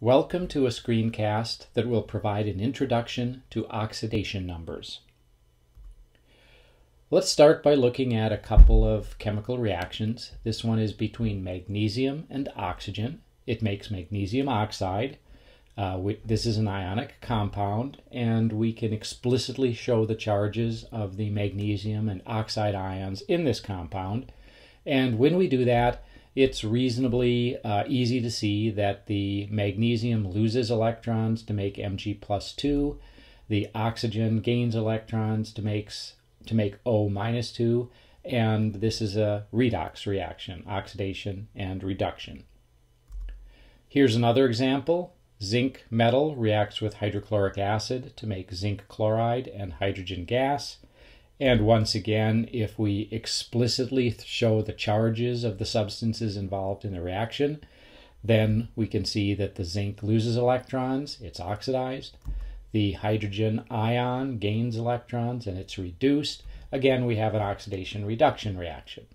Welcome to a screencast that will provide an introduction to oxidation numbers. Let's start by looking at a couple of chemical reactions. This one is between magnesium and oxygen. It makes magnesium oxide. Uh, we, this is an ionic compound, and we can explicitly show the charges of the magnesium and oxide ions in this compound. And when we do that, it's reasonably uh, easy to see that the magnesium loses electrons to make Mg plus 2. The oxygen gains electrons to, makes, to make O minus 2. And this is a redox reaction, oxidation and reduction. Here's another example. Zinc metal reacts with hydrochloric acid to make zinc chloride and hydrogen gas. And once again, if we explicitly show the charges of the substances involved in the reaction, then we can see that the zinc loses electrons, it's oxidized. The hydrogen ion gains electrons and it's reduced. Again, we have an oxidation reduction reaction.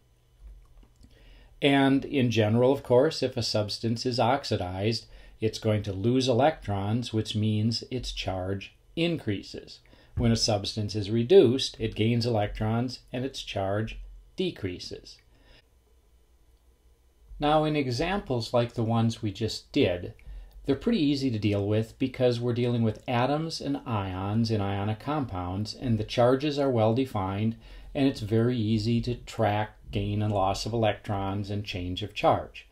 And in general, of course, if a substance is oxidized, it's going to lose electrons, which means its charge increases. When a substance is reduced, it gains electrons and its charge decreases. Now, in examples like the ones we just did, they're pretty easy to deal with because we're dealing with atoms and ions in ionic compounds, and the charges are well defined, and it's very easy to track gain and loss of electrons and change of charge.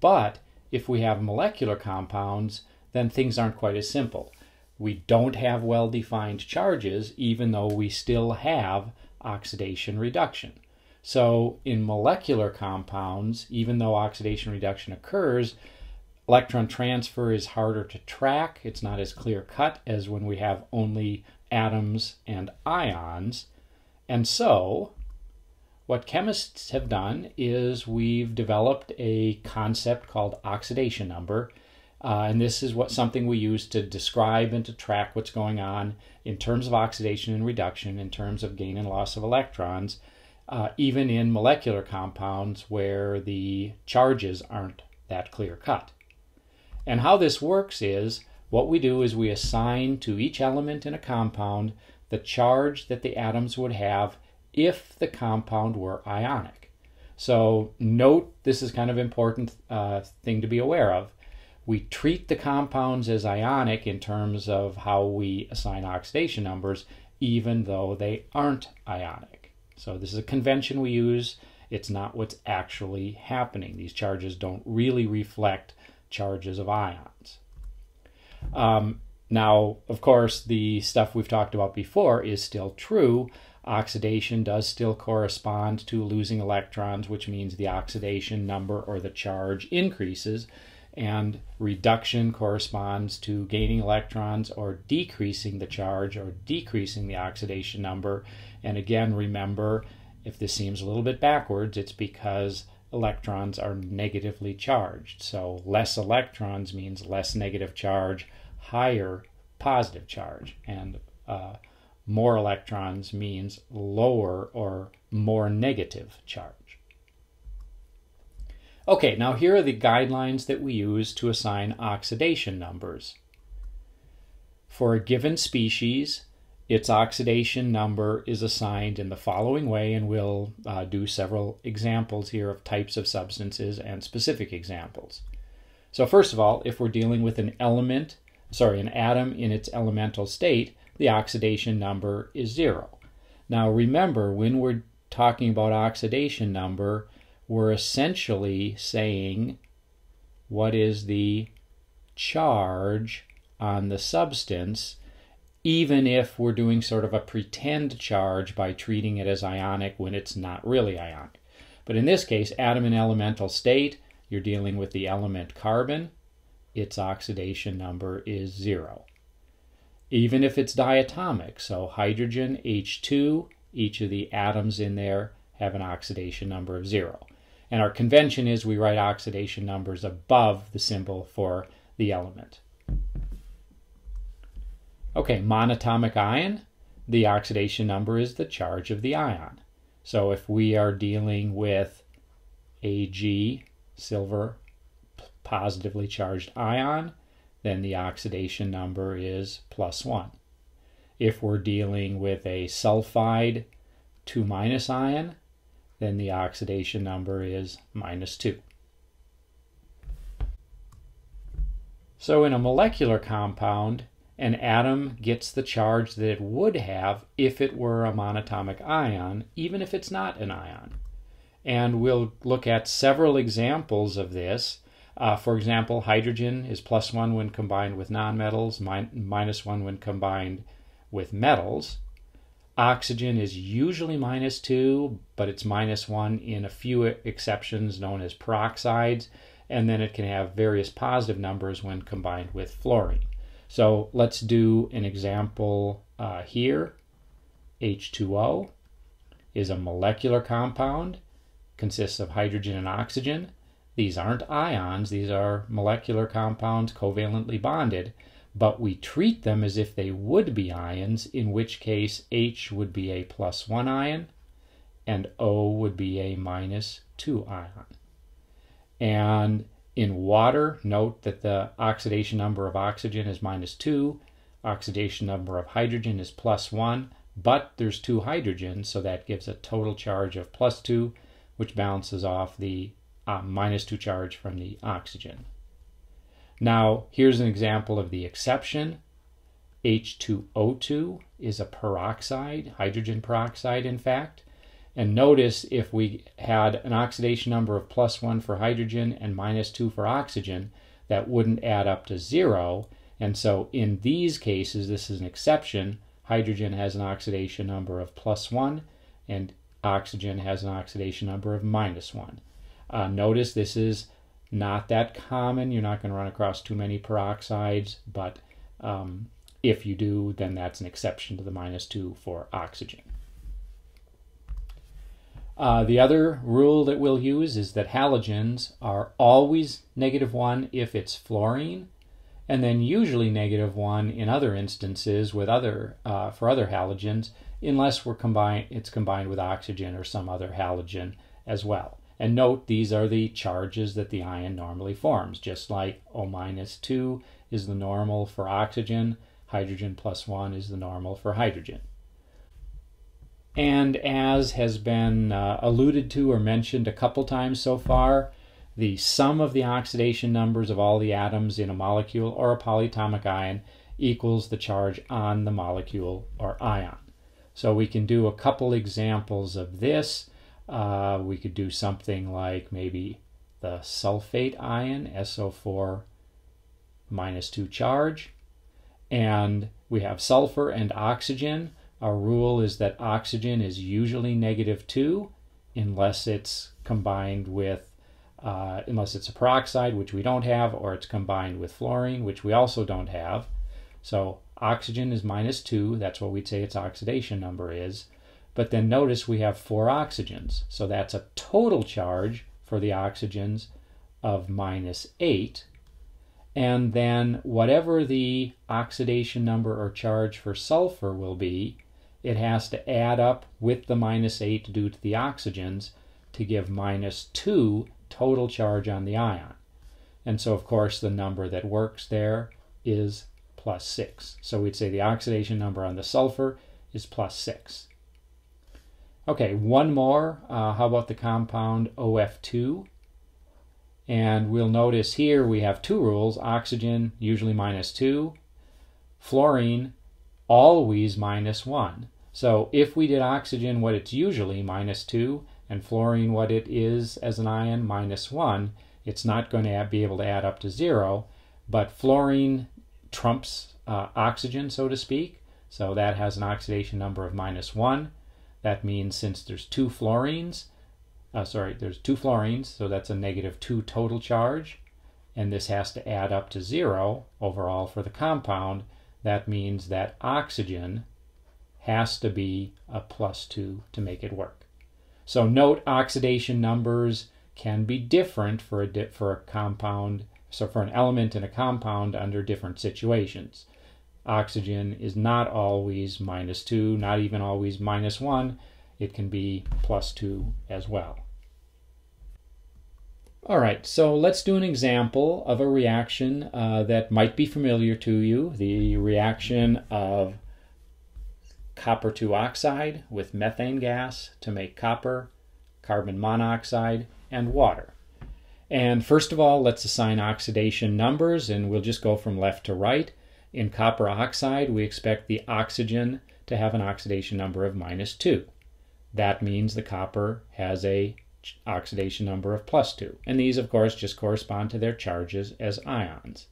But if we have molecular compounds, then things aren't quite as simple we don't have well defined charges, even though we still have oxidation reduction. So, in molecular compounds, even though oxidation reduction occurs, electron transfer is harder to track. It's not as clear cut as when we have only atoms and ions. And so, what chemists have done is we've developed a concept called oxidation number uh, and this is what something we use to describe and to track what's going on in terms of oxidation and reduction, in terms of gain and loss of electrons, uh, even in molecular compounds where the charges aren't that clear cut. And how this works is what we do is we assign to each element in a compound the charge that the atoms would have if the compound were ionic. So note this is kind of important uh, thing to be aware of we treat the compounds as ionic in terms of how we assign oxidation numbers, even though they aren't ionic. So this is a convention we use. It's not what's actually happening. These charges don't really reflect charges of ions. Um, now, of course, the stuff we've talked about before is still true. Oxidation does still correspond to losing electrons, which means the oxidation number or the charge increases and reduction corresponds to gaining electrons or decreasing the charge or decreasing the oxidation number. And again, remember, if this seems a little bit backwards, it's because electrons are negatively charged. So less electrons means less negative charge, higher positive charge. And uh, more electrons means lower or more negative charge. Okay, now here are the guidelines that we use to assign oxidation numbers. For a given species, its oxidation number is assigned in the following way, and we'll uh, do several examples here of types of substances and specific examples. So first of all, if we're dealing with an element, sorry, an atom in its elemental state, the oxidation number is zero. Now remember, when we're talking about oxidation number, we're essentially saying what is the charge on the substance, even if we're doing sort of a pretend charge by treating it as ionic when it's not really ionic. But in this case, atom in elemental state, you're dealing with the element carbon, its oxidation number is zero. Even if it's diatomic, so hydrogen, H2, each of the atoms in there have an oxidation number of zero. And our convention is we write oxidation numbers above the symbol for the element. Okay, monatomic ion, the oxidation number is the charge of the ion. So if we are dealing with Ag, silver, positively charged ion, then the oxidation number is plus 1. If we're dealing with a sulfide 2 minus ion, then the oxidation number is minus 2. So in a molecular compound, an atom gets the charge that it would have if it were a monatomic ion, even if it's not an ion. And we'll look at several examples of this. Uh, for example, hydrogen is plus one when combined with nonmetals, min- minus one when combined with metals. Oxygen is usually minus two, but it's minus one in a few exceptions known as peroxides, and then it can have various positive numbers when combined with fluorine. So let's do an example uh, here. H2O is a molecular compound, consists of hydrogen and oxygen. These aren't ions, these are molecular compounds covalently bonded, but we treat them as if they would be ions, in which case H would be a plus 1 ion and O would be a minus 2 ion. And in water, note that the oxidation number of oxygen is minus 2, oxidation number of hydrogen is plus 1, but there's two hydrogens, so that gives a total charge of plus 2, which balances off the uh, minus 2 charge from the oxygen. Now, here's an example of the exception. H2O2 is a peroxide, hydrogen peroxide, in fact. And notice if we had an oxidation number of plus 1 for hydrogen and minus 2 for oxygen, that wouldn't add up to 0. And so in these cases, this is an exception. Hydrogen has an oxidation number of plus 1 and oxygen has an oxidation number of minus 1. Uh, notice this is not that common. You're not going to run across too many peroxides, but um, if you do, then that's an exception to the minus 2 for oxygen. Uh, the other rule that we'll use is that halogens are always negative 1 if it's fluorine, and then usually negative 1 in other instances with other uh, for other halogens, unless we're combined, it's combined with oxygen or some other halogen as well. And note these are the charges that the ion normally forms, just like O minus 2 is the normal for oxygen, hydrogen plus 1 is the normal for hydrogen. And as has been uh, alluded to or mentioned a couple times so far, the sum of the oxidation numbers of all the atoms in a molecule or a polyatomic ion equals the charge on the molecule or ion. So we can do a couple examples of this. Uh, we could do something like maybe the sulfate ion, SO4 minus 2 charge. And we have sulfur and oxygen. Our rule is that oxygen is usually negative 2 unless it's combined with, uh, unless it's a peroxide, which we don't have, or it's combined with fluorine, which we also don't have. So oxygen is minus 2. That's what we'd say its oxidation number is. But then notice we have four oxygens. So that's a total charge for the oxygens of minus 8. And then whatever the oxidation number or charge for sulfur will be, it has to add up with the minus 8 due to the oxygens to give minus 2 total charge on the ion. And so, of course, the number that works there is plus 6. So we'd say the oxidation number on the sulfur is plus 6. Okay, one more. Uh, how about the compound OF2? And we'll notice here we have two rules oxygen, usually minus 2, fluorine, always minus 1. So if we did oxygen what it's usually, minus 2, and fluorine what it is as an ion, minus 1, it's not going to be able to add up to 0, but fluorine trumps uh, oxygen, so to speak. So that has an oxidation number of minus 1. That means since there's two fluorines, uh, sorry, there's two fluorines, so that's a negative 2 total charge, and this has to add up to 0 overall for the compound, that means that oxygen has to be a plus 2 to make it work. So note oxidation numbers can be different for a, for a compound, so for an element in a compound under different situations. Oxygen is not always minus 2, not even always minus 1. It can be plus 2 as well. All right, so let's do an example of a reaction uh, that might be familiar to you the reaction of copper 2 oxide with methane gas to make copper, carbon monoxide, and water. And first of all, let's assign oxidation numbers, and we'll just go from left to right. In copper oxide, we expect the oxygen to have an oxidation number of minus 2. That means the copper has a oxidation number of plus 2. And these, of course, just correspond to their charges as ions.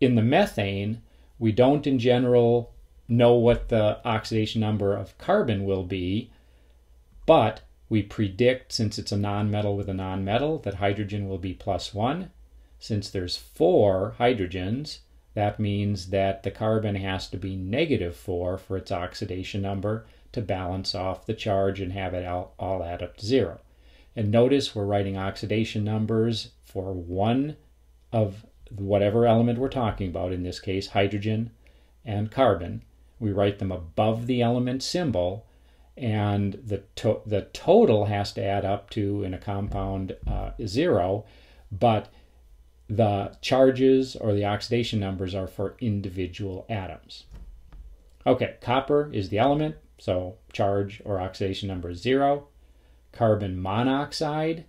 In the methane, we don't in general know what the oxidation number of carbon will be, but we predict, since it's a nonmetal with a nonmetal, that hydrogen will be plus 1. Since there's four hydrogens, that means that the carbon has to be negative 4 for its oxidation number to balance off the charge and have it all, all add up to 0. And notice we're writing oxidation numbers for one of whatever element we're talking about, in this case, hydrogen and carbon. We write them above the element symbol, and the, to- the total has to add up to, in a compound, uh, zero, but the charges or the oxidation numbers are for individual atoms. Okay, copper is the element, so charge or oxidation number is zero. Carbon monoxide,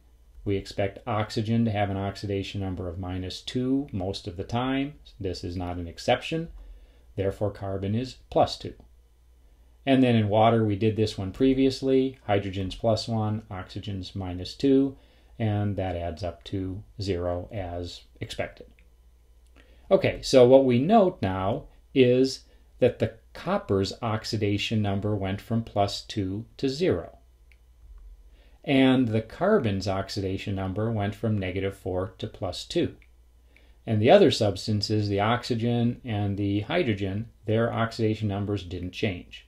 we expect oxygen to have an oxidation number of minus 2 most of the time. This is not an exception. Therefore, carbon is plus 2. And then in water, we did this one previously. Hydrogen's plus 1, oxygen's minus 2, and that adds up to 0 as expected. Okay, so what we note now is that the copper's oxidation number went from plus 2 to 0 and the carbon's oxidation number went from negative 4 to plus 2. And the other substances, the oxygen and the hydrogen, their oxidation numbers didn't change.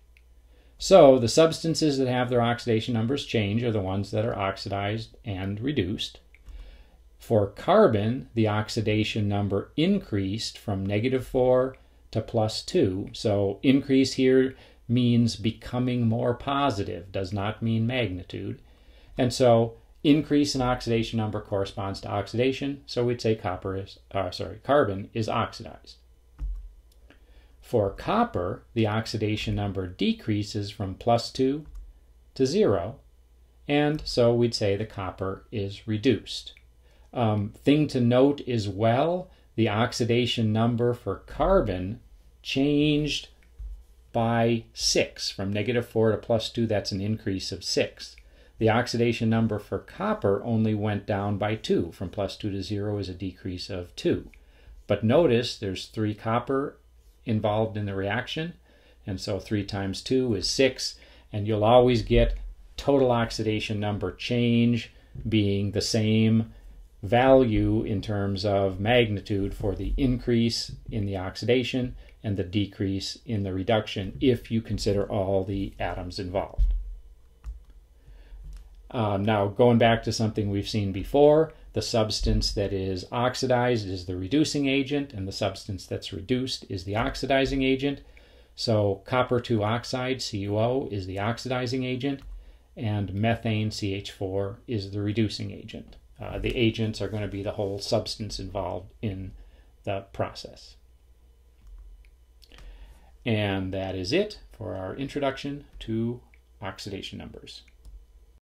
So the substances that have their oxidation numbers change are the ones that are oxidized and reduced. For carbon, the oxidation number increased from negative 4 to plus 2. So increase here means becoming more positive, does not mean magnitude. And so increase in oxidation number corresponds to oxidation, so we'd say copper is, uh, sorry, carbon is oxidized. For copper, the oxidation number decreases from plus 2 to 0, and so we'd say the copper is reduced. Um, thing to note as well, the oxidation number for carbon changed by 6 from negative 4 to plus 2, that's an increase of 6. The oxidation number for copper only went down by 2. From plus 2 to 0 is a decrease of 2. But notice there's 3 copper involved in the reaction, and so 3 times 2 is 6, and you'll always get total oxidation number change being the same value in terms of magnitude for the increase in the oxidation and the decrease in the reduction if you consider all the atoms involved. Um, now, going back to something we've seen before, the substance that is oxidized is the reducing agent, and the substance that's reduced is the oxidizing agent. So, copper 2 oxide, CuO, is the oxidizing agent, and methane, CH4, is the reducing agent. Uh, the agents are going to be the whole substance involved in the process. And that is it for our introduction to oxidation numbers.